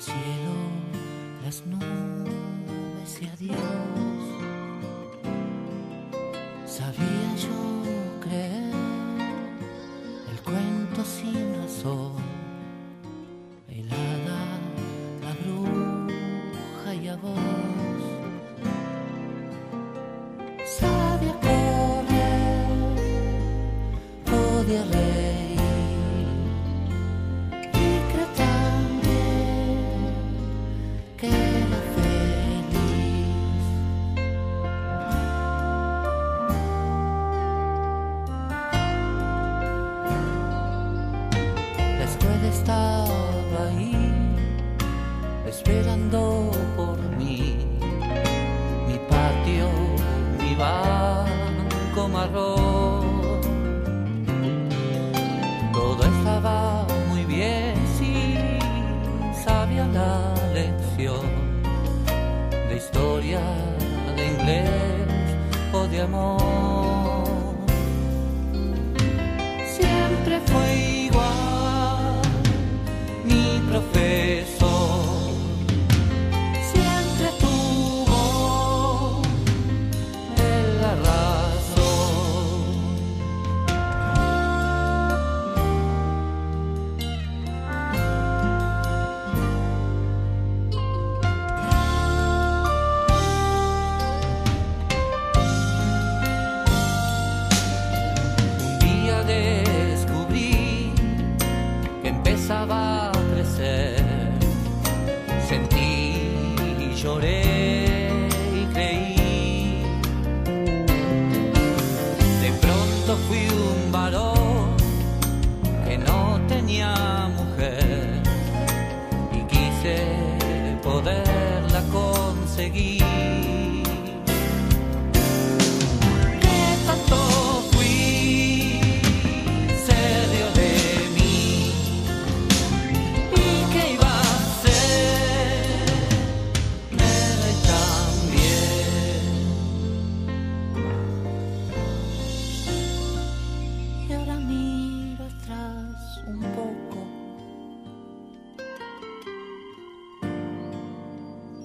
cielo, las nubes y adiós. Sabía yo creer el cuento sin razón, el hada, la bruja y a vos. Sabía correr, podía banco marrón. Todo estaba muy bien si sabía la lección de historia, de inglés o de amor conseguir.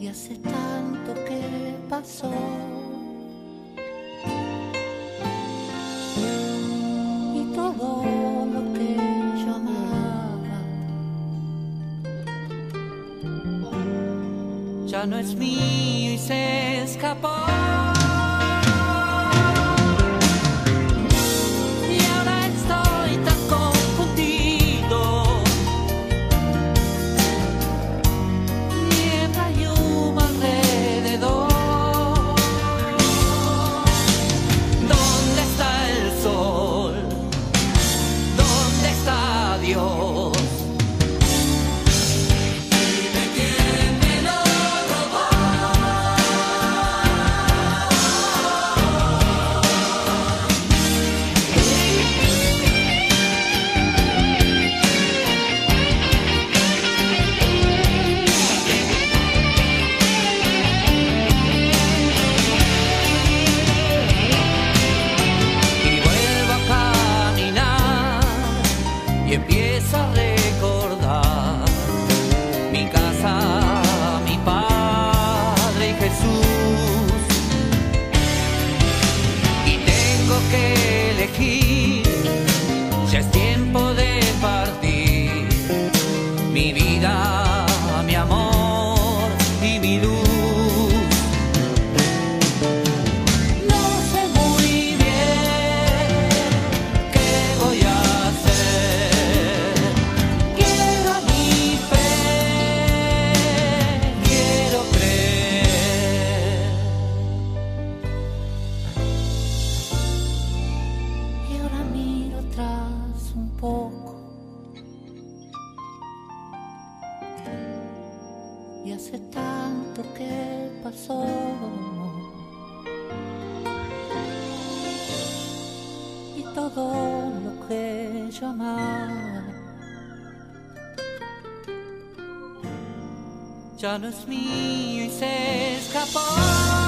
Hace tanto que pasó. y todo lo que yo amaba ya no es mío y se escapó. Que elegir, Y hace tanto que pasó. y todo lo que yo amaba ya no es mío y se escapó.